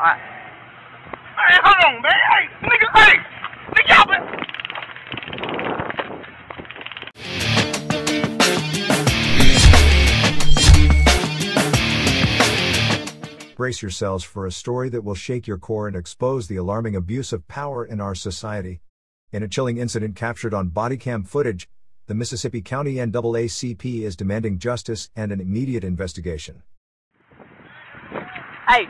Hey, hold on, man. Hey, nigga, hey, nigga, y'all been. Brace yourselves for a story that will shake your core and expose the alarming abuse of power in our society. In a chilling incident captured on bodycam footage, the Mississippi County NAACP is demanding justice and an immediate investigation. Hey.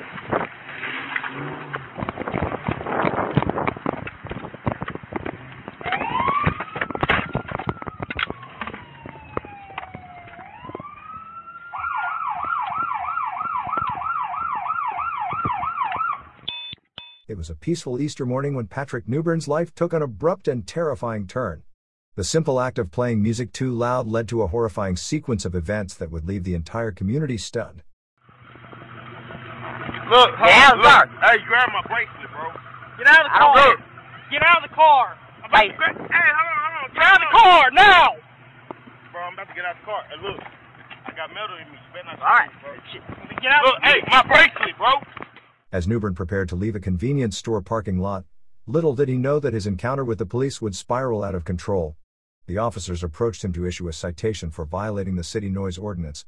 Was a peaceful Easter morning when Patrick Newbern's life took an abrupt and terrifying turn. The simple act of playing music too loud led to a horrifying sequence of events that would leave the entire community stunned. Look, hold Yeah, on, look. sir. Hey, grab my bracelet, bro. Get out of the I don't car. care. Get out of the car. I'm about Hey. to gra- hey, hold on, hold on. Get out of the car now. Bro, I'm about to get out the car. Hey, look. I got metal in me. You better not Alright. shoot me, bro. Get out. Look, hey, my bracelet, bro. As Newbern prepared to leave a convenience store parking lot, little did he know that his encounter with the police would spiral out of control. The officers approached him to issue a citation for violating the city noise ordinance.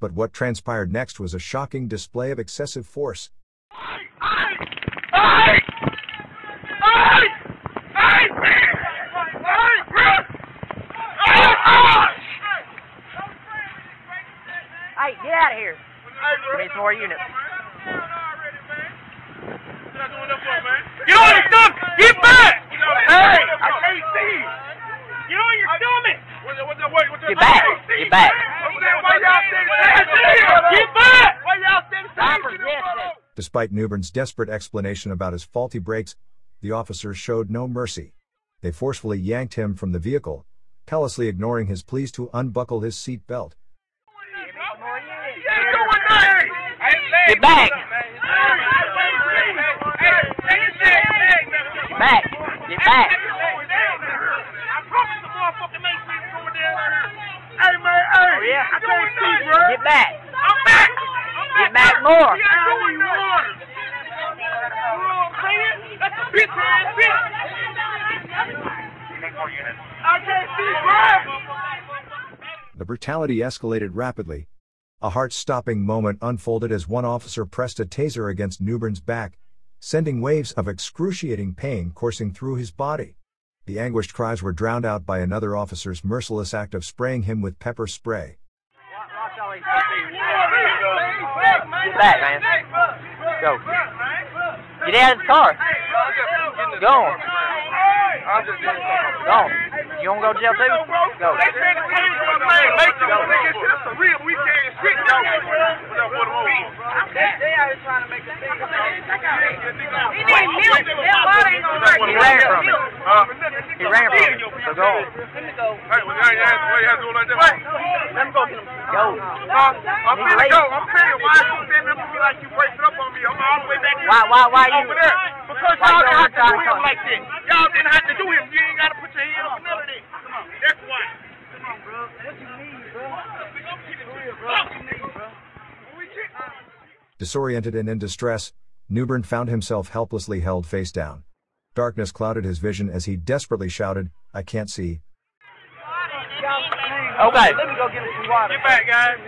But what transpired next was a shocking display of excessive force. Hey, get out of here. Hey, bro. We need some more units. Get on your stomach! Get back! Hey, I can't see. Get on your stomach. What's that- what's that- wait, what's that- Get back. I can't see, Get back. man. What's that- Why y'all standing Get back. Why y'all standing Stop resisting. Despite Newbern's desperate explanation about his faulty brakes, the officers showed no mercy. They forcefully yanked him from the vehicle, callously ignoring his pleas to unbuckle his seat belt. Get back. Get back. Get back. Hey man, hey! Oh, yeah? I can't see, bro. Get back. I'm back. I'm Get back more. You gotta you want. You know what I'm saying? That's a bitch ass bitch. I can't see, bro. The brutality escalated rapidly. A heart stopping moment unfolded as one officer pressed a taser against Newbern's back, sending waves of excruciating pain coursing through his body. The anguished cries were drowned out by another officer's merciless act of spraying him with pepper spray. Get back, man. Go. Get out of the car. Go on. Go on. You want to go to jail too? Go. They said the police was playing make you niggas. This a real weekend shit, though. He ran from me. He ran from me. So go on. Hey, well, yeah, yeah, well, you have to do it like that. Let me go. Go. Huh? I'm finna go. I'm telling you, why you standing up to me like you breaking up on me? I'm all the way back here. Why- why- why you- Over there. Because y'all didn't have to do him like that. Y'all didn't have to do him. You ain't got to put your hand up for none of that. That's why. Disoriented and in distress, Newbern found himself helplessly held face down. Darkness clouded his vision as he desperately shouted, I can't see. Okay. Let me go Get back, guys.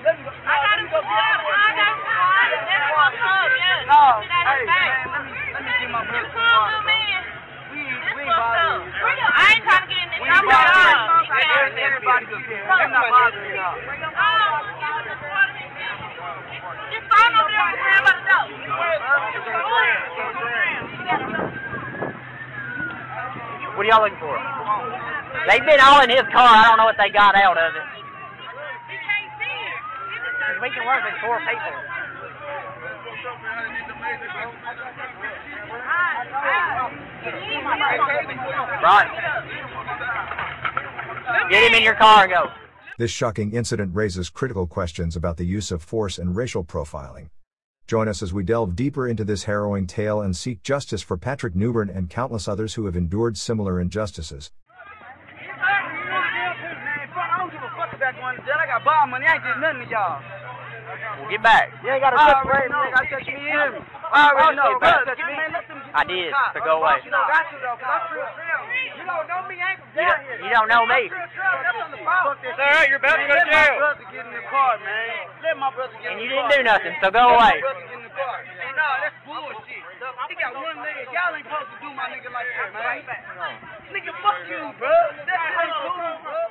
I ain't trying to get in this. I'm Just find over there and stand by the door. What are y'all looking for? They've been all in his car. I don't know what they got out of it. We can work with four people. Right. Get him in your car and go. This shocking incident raises critical questions about the use of force and racial profiling. Join us as we delve deeper into this harrowing tale and seek justice for Patrick Newbern and countless others who have endured similar injustices. I don't give a fuck about going to jail. I got bond money. I ain't did nothing to y'all. Well, get back. You ain't got to touch me, nigga. I oh, touch me in. I already know, bro. Touch me. I did, so go away. You don't got to, though, because I'm Trill Trail. You don't know me, I ain't from You down don't, here. you don't know me. Trill Trail, that's on the phone. It's all right, you're about to go to Let my brother get in the car, man. Let my brother get in And you car. didn't do nothing, so go away. my brother get in the car. Hey, uh, no, that's bullshit. He got one leg. Y'all ain't supposed to do my nigga like that, man. Nigga, fuck you, bro. That's how you do